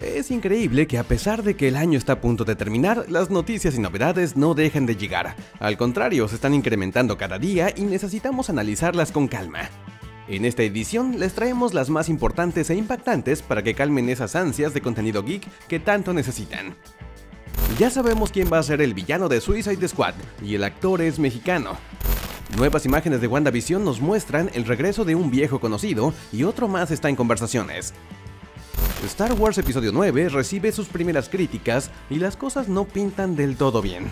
Es increíble que a pesar de que el año está a punto de terminar, las noticias y novedades no dejan de llegar. Al contrario, se están incrementando cada día y necesitamos analizarlas con calma. En esta edición les traemos las más importantes e impactantes para que calmen esas ansias de contenido geek que tanto necesitan. Ya sabemos quién va a ser el villano de Suicide Squad, y el actor es mexicano. Nuevas imágenes de WandaVision nos muestran el regreso de un viejo conocido y otro más está en conversaciones. Star Wars Episodio 9 recibe sus primeras críticas y las cosas no pintan del todo bien.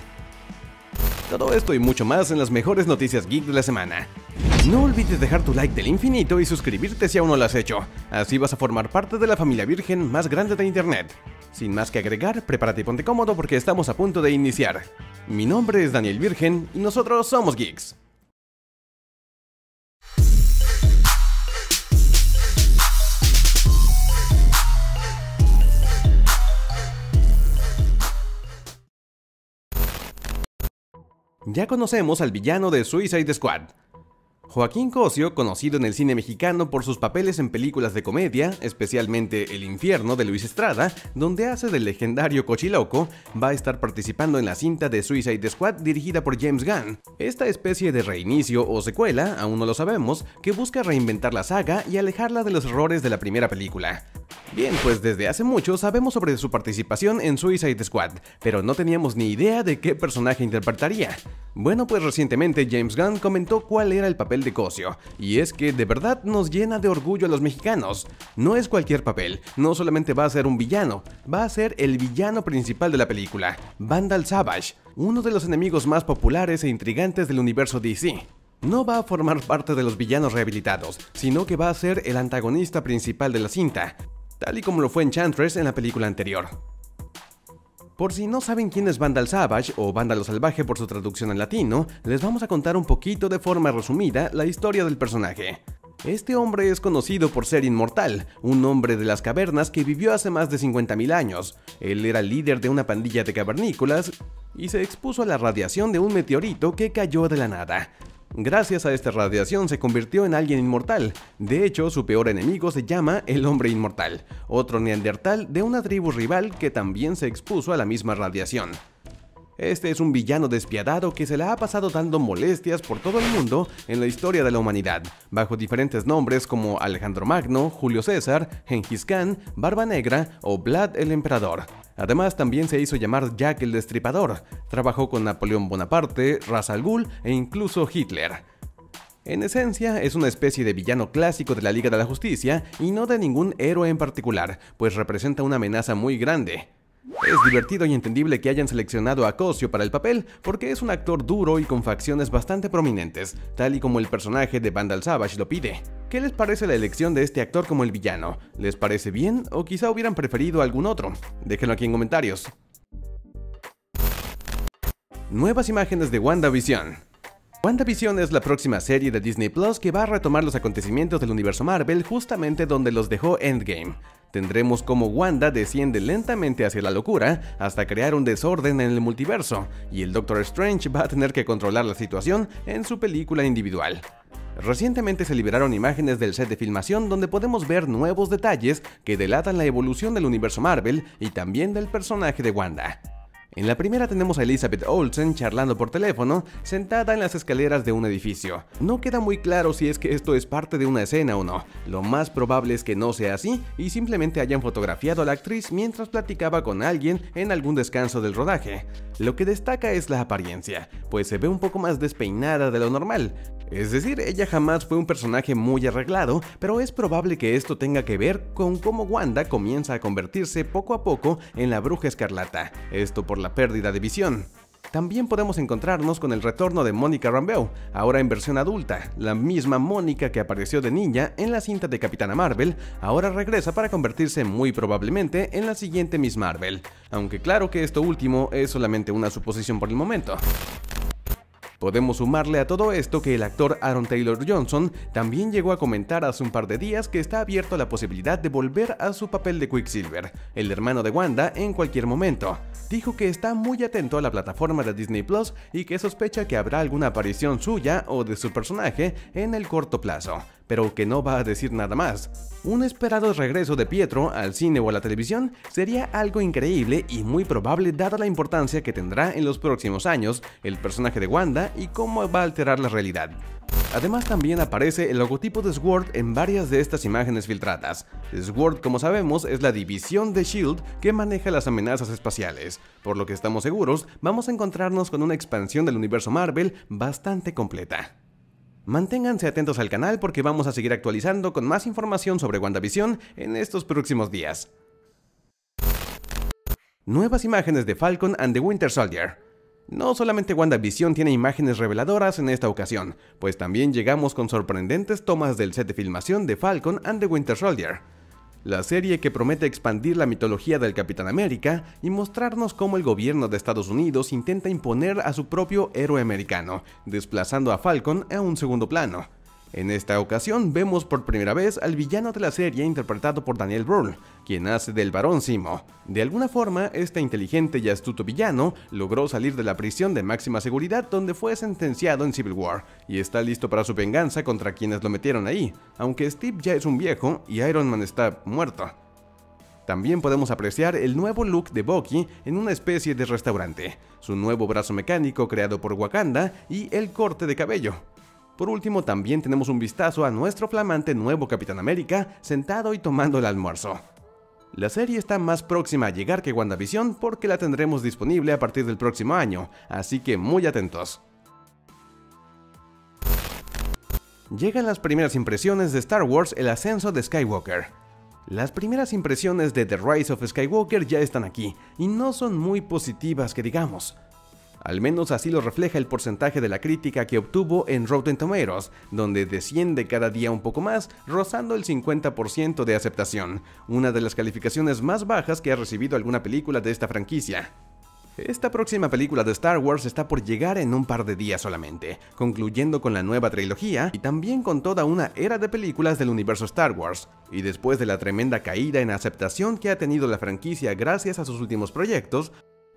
Todo esto y mucho más en las mejores noticias geek de la semana. No olvides dejar tu like del infinito y suscribirte si aún no lo has hecho, así vas a formar parte de la familia virgen más grande de internet. Sin más que agregar, prepárate y ponte cómodo porque estamos a punto de iniciar. Mi nombre es Daniel Virgen y nosotros somos Geeks. Ya conocemos al villano de Suicide Squad. Joaquín Cosio, conocido en el cine mexicano por sus papeles en películas de comedia, especialmente El infierno de Luis Estrada, donde hace del legendario Cochiloco, va a estar participando en la cinta de Suicide Squad dirigida por James Gunn. Esta especie de reinicio o secuela, aún no lo sabemos, que busca reinventar la saga y alejarla de los errores de la primera película. Bien, pues desde hace mucho sabemos sobre su participación en Suicide Squad, pero no teníamos ni idea de qué personaje interpretaría. Bueno, pues recientemente James Gunn comentó cuál era el papel de Cosio, y es que de verdad nos llena de orgullo a los mexicanos. No es cualquier papel, no solamente va a ser un villano, va a ser el villano principal de la película, Vandal Savage, uno de los enemigos más populares e intrigantes del universo DC no va a formar parte de los villanos rehabilitados, sino que va a ser el antagonista principal de la cinta, tal y como lo fue Enchantress en la película anterior. Por si no saben quién es Vandal Savage o Vándalo Salvaje por su traducción en latino, les vamos a contar un poquito de forma resumida la historia del personaje. Este hombre es conocido por ser inmortal, un hombre de las cavernas que vivió hace más de 50.000 años. Él era líder de una pandilla de cavernícolas y se expuso a la radiación de un meteorito que cayó de la nada. Gracias a esta radiación se convirtió en alguien inmortal. De hecho, su peor enemigo se llama el hombre inmortal, otro neandertal de una tribu rival que también se expuso a la misma radiación. Este es un villano despiadado que se le ha pasado dando molestias por todo el mundo en la historia de la humanidad, bajo diferentes nombres como Alejandro Magno, Julio César, Genghis Khan, Barba Negra o Vlad el Emperador. Además, también se hizo llamar Jack el Destripador. Trabajó con Napoleón Bonaparte, Ra's al Ghul e incluso Hitler. En esencia, es una especie de villano clásico de la Liga de la Justicia y no de ningún héroe en particular, pues representa una amenaza muy grande. Es divertido y entendible que hayan seleccionado a Cosio para el papel porque es un actor duro y con facciones bastante prominentes, tal y como el personaje de Vandal Savage lo pide. ¿Qué les parece la elección de este actor como el villano? ¿Les parece bien o quizá hubieran preferido algún otro? Déjenlo aquí en comentarios. Nuevas imágenes de WandaVision. WandaVision es la próxima serie de Disney Plus que va a retomar los acontecimientos del universo Marvel justamente donde los dejó Endgame. Tendremos como Wanda desciende lentamente hacia la locura hasta crear un desorden en el multiverso, y el Doctor Strange va a tener que controlar la situación en su película individual. Recientemente se liberaron imágenes del set de filmación donde podemos ver nuevos detalles que delatan la evolución del universo Marvel y también del personaje de Wanda. En la primera tenemos a Elizabeth Olsen charlando por teléfono, sentada en las escaleras de un edificio. No queda muy claro si es que esto es parte de una escena o no. Lo más probable es que no sea así y simplemente hayan fotografiado a la actriz mientras platicaba con alguien en algún descanso del rodaje. Lo que destaca es la apariencia, pues se ve un poco más despeinada de lo normal, es decir, ella jamás fue un personaje muy arreglado, pero es probable que esto tenga que ver con cómo Wanda comienza a convertirse poco a poco en la bruja escarlata, esto por la pérdida de visión. También podemos encontrarnos con el retorno de Mónica Rambeau, ahora en versión adulta. La misma Mónica que apareció de niña en la cinta de Capitana Marvel, ahora regresa para convertirse muy probablemente en la siguiente Miss Marvel, aunque claro que esto último es solamente una suposición por el momento. Podemos sumarle a todo esto que el actor Aaron Taylor Johnson también llegó a comentar hace un par de días que está abierto a la posibilidad de volver a su papel de Quicksilver, el hermano de Wanda, en cualquier momento. Dijo que está muy atento a la plataforma de Disney Plus y que sospecha que habrá alguna aparición suya o de su personaje en el corto plazo, pero que no va a decir nada más. Un esperado regreso de Pietro al cine o a la televisión sería algo increíble y muy probable dada la importancia que tendrá en los próximos años el personaje de Wanda y cómo va a alterar la realidad. Además también aparece el logotipo de SWORD en varias de estas imágenes filtradas. SWORD, como sabemos, es la división de SHIELD que maneja las amenazas espaciales, por lo que estamos seguros vamos a encontrarnos con una expansión del universo Marvel bastante completa. Manténganse atentos al canal porque vamos a seguir actualizando con más información sobre WandaVision en estos próximos días. Nuevas imágenes de Falcon and the Winter Soldier. No solamente WandaVision tiene imágenes reveladoras en esta ocasión, pues también llegamos con sorprendentes tomas del set de filmación de Falcon and the Winter Soldier la serie que promete expandir la mitología del Capitán América y mostrarnos cómo el gobierno de Estados Unidos intenta imponer a su propio héroe americano, desplazando a Falcon a un segundo plano. En esta ocasión vemos por primera vez al villano de la serie interpretado por Daniel Brühl, quien hace del Barón Simo. De alguna forma, este inteligente y astuto villano logró salir de la prisión de máxima seguridad donde fue sentenciado en Civil War, y está listo para su venganza contra quienes lo metieron ahí, aunque Steve ya es un viejo y Iron Man está muerto. También podemos apreciar el nuevo look de Bucky en una especie de restaurante, su nuevo brazo mecánico creado por Wakanda y el corte de cabello. Por último, también tenemos un vistazo a nuestro flamante nuevo Capitán América sentado y tomando el almuerzo. La serie está más próxima a llegar que WandaVision porque la tendremos disponible a partir del próximo año, así que muy atentos. Llegan las primeras impresiones de Star Wars El ascenso de Skywalker. Las primeras impresiones de The Rise of Skywalker ya están aquí, y no son muy positivas que digamos. Al menos así lo refleja el porcentaje de la crítica que obtuvo en Rotten Tomatoes, donde desciende cada día un poco más, rozando el 50% de aceptación, una de las calificaciones más bajas que ha recibido alguna película de esta franquicia. Esta próxima película de Star Wars está por llegar en un par de días solamente, concluyendo con la nueva trilogía y también con toda una era de películas del universo Star Wars. Y después de la tremenda caída en aceptación que ha tenido la franquicia gracias a sus últimos proyectos,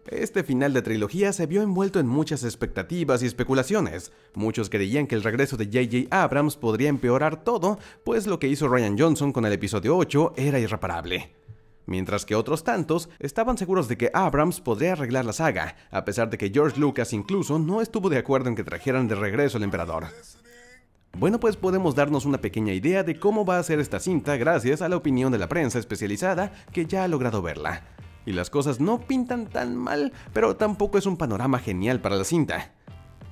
este final de trilogía se vio envuelto en muchas expectativas y especulaciones. Muchos creían que el regreso de J.J. Abrams podría empeorar todo, pues lo que hizo Ryan Johnson con el episodio 8 era irreparable. Mientras que otros tantos estaban seguros de que Abrams podría arreglar la saga, a pesar de que George Lucas incluso no estuvo de acuerdo en que trajeran de regreso al emperador. Bueno, pues podemos darnos una pequeña idea de cómo va a ser esta cinta gracias a la opinión de la prensa especializada que ya ha logrado verla y las cosas no pintan tan mal, pero tampoco es un panorama genial para la cinta.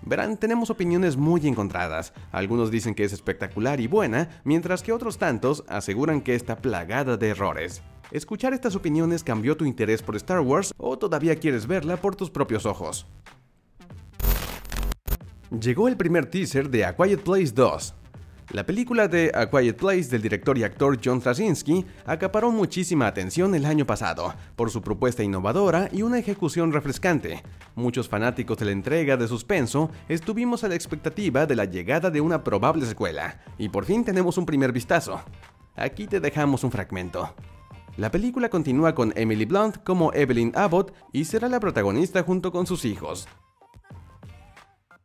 Verán, tenemos opiniones muy encontradas. Algunos dicen que es espectacular y buena, mientras que otros tantos aseguran que está plagada de errores. ¿Escuchar estas opiniones cambió tu interés por Star Wars o todavía quieres verla por tus propios ojos? Llegó el primer teaser de A Quiet Place 2, la película de A Quiet Place del director y actor John Krasinski acaparó muchísima atención el año pasado, por su propuesta innovadora y una ejecución refrescante. Muchos fanáticos de la entrega de suspenso estuvimos a la expectativa de la llegada de una probable secuela, y por fin tenemos un primer vistazo. Aquí te dejamos un fragmento. La película continúa con Emily Blunt como Evelyn Abbott y será la protagonista junto con sus hijos,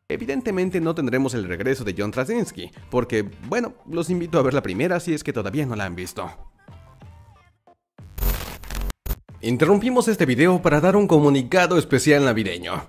Evidentemente no tendremos el regreso de John Krasinski, porque, bueno, los invito a ver la primera si es que todavía no la han visto. Interrumpimos este video para dar un comunicado especial navideño.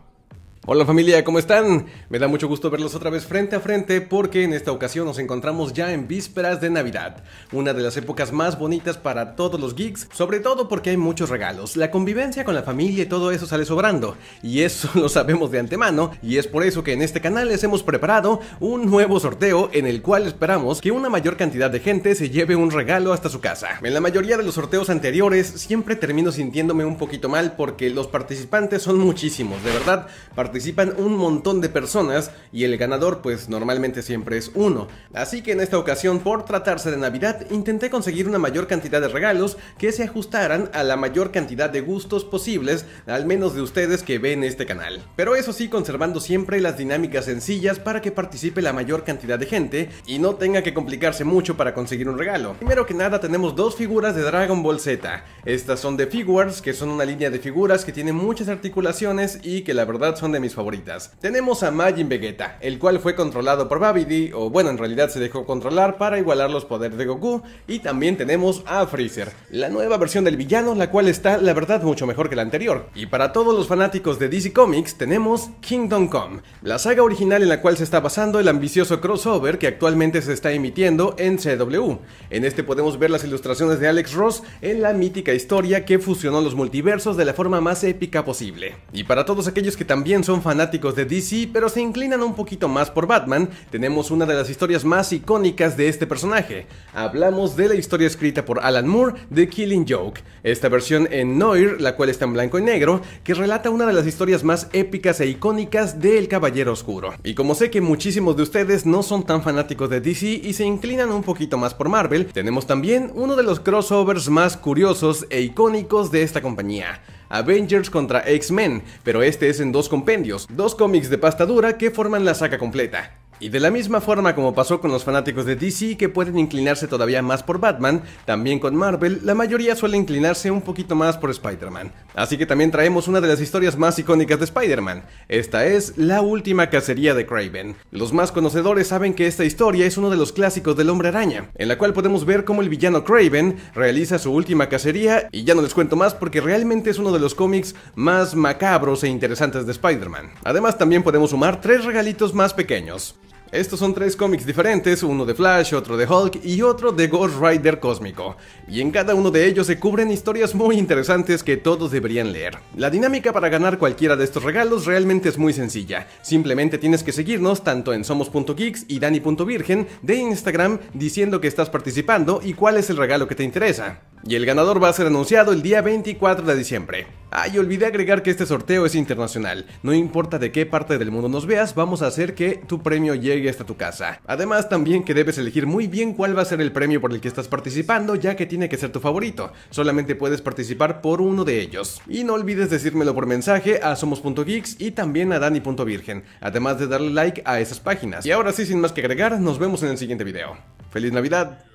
Hola familia, ¿cómo están? Me da mucho gusto verlos otra vez frente a frente porque en esta ocasión nos encontramos ya en vísperas de Navidad, una de las épocas más bonitas para todos los geeks, sobre todo porque hay muchos regalos, la convivencia con la familia y todo eso sale sobrando, y eso lo sabemos de antemano, y es por eso que en este canal les hemos preparado un nuevo sorteo en el cual esperamos que una mayor cantidad de gente se lleve un regalo hasta su casa. En la mayoría de los sorteos anteriores siempre termino sintiéndome un poquito mal porque los participantes son muchísimos, de verdad, participan un montón de personas y el ganador pues normalmente siempre es uno. Así que en esta ocasión por tratarse de Navidad intenté conseguir una mayor cantidad de regalos que se ajustaran a la mayor cantidad de gustos posibles, al menos de ustedes que ven este canal. Pero eso sí conservando siempre las dinámicas sencillas para que participe la mayor cantidad de gente y no tenga que complicarse mucho para conseguir un regalo. Primero que nada tenemos dos figuras de Dragon Ball Z. Estas son de Figures, que son una línea de figuras que tienen muchas articulaciones y que la verdad son de mis favoritas. Tenemos a Majin Vegeta, el cual fue controlado por Babidi, o bueno, en realidad se dejó controlar para igualar los poderes de Goku, y también tenemos a Freezer, la nueva versión del villano, la cual está, la verdad, mucho mejor que la anterior. Y para todos los fanáticos de DC Comics, tenemos Kingdom Come, la saga original en la cual se está basando el ambicioso crossover que actualmente se está emitiendo en CW. En este podemos ver las ilustraciones de Alex Ross en la mítica historia que fusionó los multiversos de la forma más épica posible. Y para todos aquellos que también son fanáticos de DC, pero se inclinan un poquito más por Batman, tenemos una de las historias más icónicas de este personaje. Hablamos de la historia escrita por Alan Moore de Killing Joke, esta versión en Noir, la cual está en blanco y negro, que relata una de las historias más épicas e icónicas de El Caballero Oscuro. Y como sé que muchísimos de ustedes no son tan fanáticos de DC y se inclinan un poquito más por Marvel, tenemos también uno de los crossovers más curiosos e icónicos de esta compañía. Avengers contra X-Men, pero este es en dos compendios, dos cómics de pasta dura que forman la saga completa. Y de la misma forma como pasó con los fanáticos de DC que pueden inclinarse todavía más por Batman, también con Marvel la mayoría suele inclinarse un poquito más por Spider-Man. Así que también traemos una de las historias más icónicas de Spider-Man. Esta es La última cacería de Craven. Los más conocedores saben que esta historia es uno de los clásicos del Hombre Araña, en la cual podemos ver cómo el villano Craven realiza su última cacería y ya no les cuento más porque realmente es uno de los cómics más macabros e interesantes de Spider-Man. Además también podemos sumar tres regalitos más pequeños. Estos son tres cómics diferentes, uno de Flash, otro de Hulk y otro de Ghost Rider Cósmico, y en cada uno de ellos se cubren historias muy interesantes que todos deberían leer. La dinámica para ganar cualquiera de estos regalos realmente es muy sencilla, simplemente tienes que seguirnos tanto en somos.geeks y dani.virgen de Instagram diciendo que estás participando y cuál es el regalo que te interesa. Y el ganador va a ser anunciado el día 24 de diciembre. Ah, y olvidé agregar que este sorteo es internacional. No importa de qué parte del mundo nos veas, vamos a hacer que tu premio llegue hasta tu casa. Además, también que debes elegir muy bien cuál va a ser el premio por el que estás participando, ya que tiene que ser tu favorito. Solamente puedes participar por uno de ellos. Y no olvides decírmelo por mensaje a somos.geeks y también a dani.virgen, además de darle like a esas páginas. Y ahora sí, sin más que agregar, nos vemos en el siguiente video. ¡Feliz Navidad!